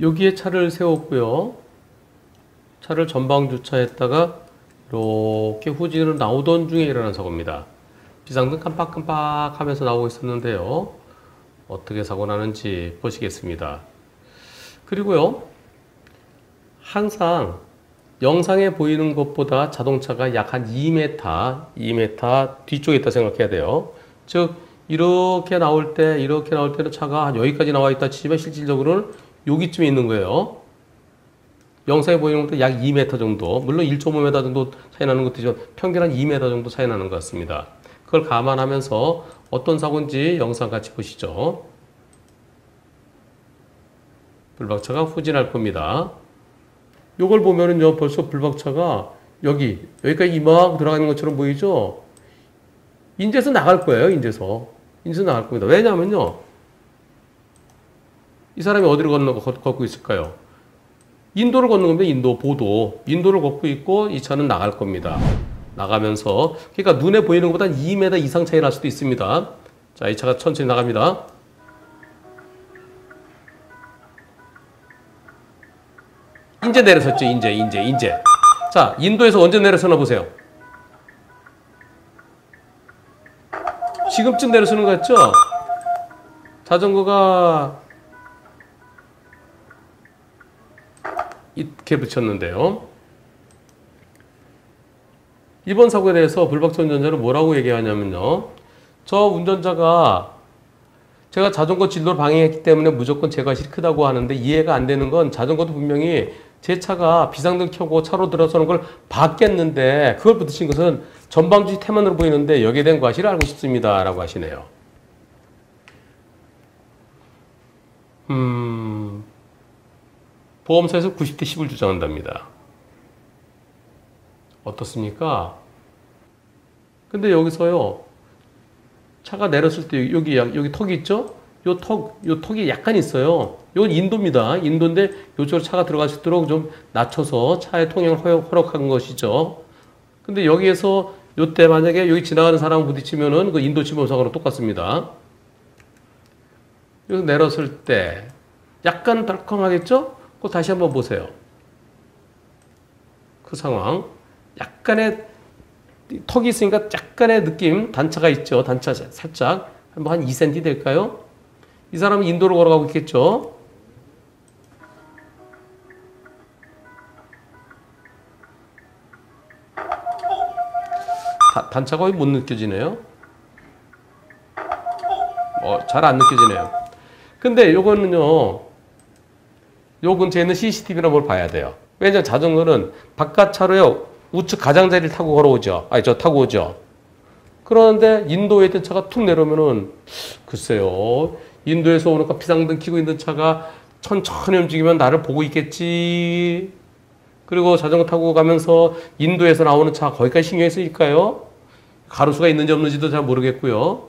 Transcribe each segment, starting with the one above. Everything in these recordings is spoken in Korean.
여기에 차를 세웠고요. 차를 전방 주차했다가 이렇게 후진으로 나오던 중에 일어난 사고입니다. 비상등 깜빡깜빡 하면서 나오고 있었는데요. 어떻게 사고 나는지 보시겠습니다. 그리고요. 항상 영상에 보이는 것보다 자동차가 약 한 2m, 2m 뒤쪽에 있다 생각해야 돼요. 즉 이렇게 나올 때 이렇게 나올 때는 차가 여기까지 나와 있다 치지만 실질적으로는 여기쯤에 있는 거예요. 영상에 보이는 것도 약 2m 정도, 물론 1.5m 정도 차이 나는 것도 있지만 평균 한 2m 정도 차이 나는 것 같습니다. 그걸 감안하면서 어떤 사고인지 영상 같이 보시죠. 불박차가 후진할 겁니다. 요걸 보면은요, 벌써 불박차가 여기, 여기까지 이만큼 들어가는 것처럼 보이죠? 인제서 나갈 거예요, 인제서. 인제서 나갈 겁니다. 왜냐면요, 이 사람이 어디로 건너, 걷고 있을까요? 인도를 걷는 겁니다, 인도, 보도. 인도를 걷고 있고, 이 차는 나갈 겁니다. 나가면서, 그러니까 눈에 보이는 것보다 2m 이상 차이 날 수도 있습니다. 자, 이 차가 천천히 나갑니다. 인제 내려섰죠, 인제, 인제, 인제. 자, 인도에서 언제 내려서나 보세요. 지금쯤 내려서는 것 같죠? 자전거가 이렇게 붙였는데요. 이번 사고에 대해서 불박차 운전자는 뭐라고 얘기하냐면요. 저 운전자가 제가 자전거 진로를 방해했기 때문에 무조건 제 과실이 크다고 하는데 이해가 안 되는 건 자전거도 분명히 제 차가 비상등 켜고 차로 들어서는 걸 봤겠는데 그걸 붙이신 것은 전방주시 태만으로 보이는데 여기에 대한 과실을 알고 싶습니다. 라고 하시네요. 음, 보험사에서 90대 10을 주장한답니다. 어떻습니까? 근데 여기서요, 차가 내렸을 때 여기, 여기 턱이 있죠? 요 턱, 요 턱이 약간 있어요. 이건 인도입니다. 인도인데 요쪽으로 차가 들어갈 수 있도록 좀 낮춰서 차의 통행을 허락한 것이죠. 근데 여기에서 요때 만약에 여기 지나가는 사람 부딪히면은 그 인도 침범사고랑 똑같습니다. 여기서 내렸을 때 약간 덜컹하겠죠? 그거 다시 한번 보세요. 그 상황. 약간의 턱이 있으니까 약간의 느낌, 단차가 있죠. 단차 살짝. 한 2cm 될까요? 이 사람은 인도로 걸어가고 있겠죠. 다, 단차가 거의 못 느껴지네요. 어, 잘 안 느껴지네요. 근데 요거는요, 요 근처에 있는 CCTV나 뭘 봐야 돼요. 왜냐면 자전거는 바깥 차로요, 우측 가장자리를 타고 걸어오죠. 아니, 저 타고 오죠. 그러는데 인도에 있던 차가 툭 내려오면은, 글쎄요, 인도에서 오니까 비상등 켜고 있는 차가 천천히 움직이면 나를 보고 있겠지. 그리고 자전거 타고 가면서 인도에서 나오는 차 거기까지 신경이 쓰일까요? 가로수가 있는지 없는지도 잘 모르겠고요.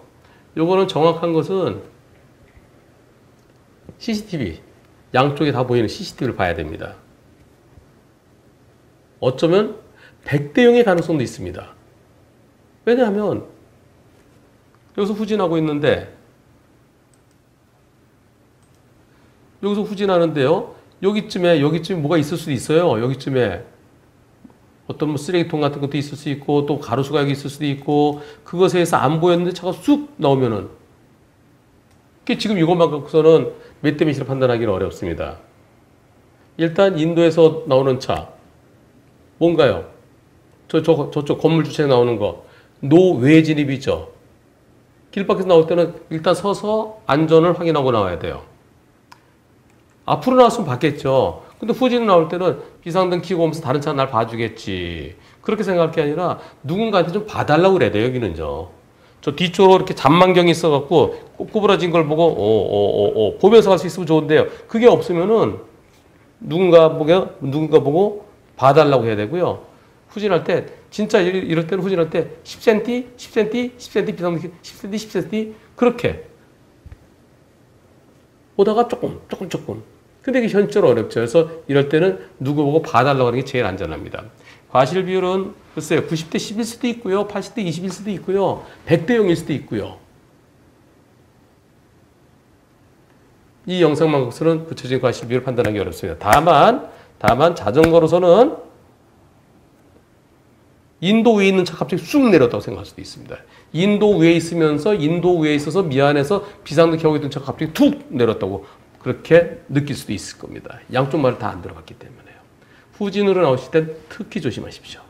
요거는 정확한 것은 CCTV, 양쪽에 다 보이는 CCTV를 봐야 됩니다. 어쩌면 100대 0의 가능성도 있습니다. 왜냐하면 여기서 후진하고 있는데 여기서 후진하는데요. 여기쯤에 여기쯤에 뭐가 있을 수도 있어요. 여기쯤에 어떤 뭐 쓰레기통 같은 것도 있을 수 있고 또 가로수가 여기 있을 수도 있고 그것에 의해서 안 보였는데 차가 쑥 나오면은 지금 이것만 갖고서는 몇이라 판단하기는 어렵습니다. 일단 인도에서 나오는 차 뭔가요? 저, 저, 저쪽 건물 주차에 나오는 거 노외 진입이죠. 길 밖에서 나올 때는 일단 서서 안전을 확인하고 나와야 돼요. 앞으로 나왔으면 봤겠죠. 근데 후진 나올 때는 비상등 켜고 오면서 다른 차는 날 봐주겠지. 그렇게 생각할 게 아니라 누군가한테 좀 봐달라고 그래야 돼요, 여기는요. 저 뒤쪽으로 이렇게 잔망경이 있어갖고 꼬부라진 걸 보고, 어, 어, 어, 어, 보면서 갈 수 있으면 좋은데요. 그게 없으면은 누군가 보고, 누군가 보고 봐달라고 해야 되고요. 후진할 때, 진짜 이럴 때는 후진할 때 10cm, 10cm, 10cm, 비상등 10cm, 10cm, 그렇게. 오다가 조금, 조금, 조금. 근데 이게 현실적으로 어렵죠. 그래서 이럴 때는 누구 보고 봐달라고 하는 게 제일 안전합니다. 과실 비율은 글쎄요. 90대 10일 수도 있고요. 80대 20일 수도 있고요. 100대 0일 수도 있고요. 이 영상망각선은 구체적인 과실비를 판단하기 어렵습니다. 다만 다만 자전거로서는 인도 위에 있는 차 갑자기 쑥 내렸다고 생각할 수도 있습니다. 인도 위에 있으면서 인도 위에 있어서 미안해서 비상등하고 있던 차가 갑자기 툭 내렸다고 그렇게 느낄 수도 있을 겁니다. 양쪽 말을 다 안 들어갔기 때문에요. 후진으로 나오실 땐 특히 조심하십시오.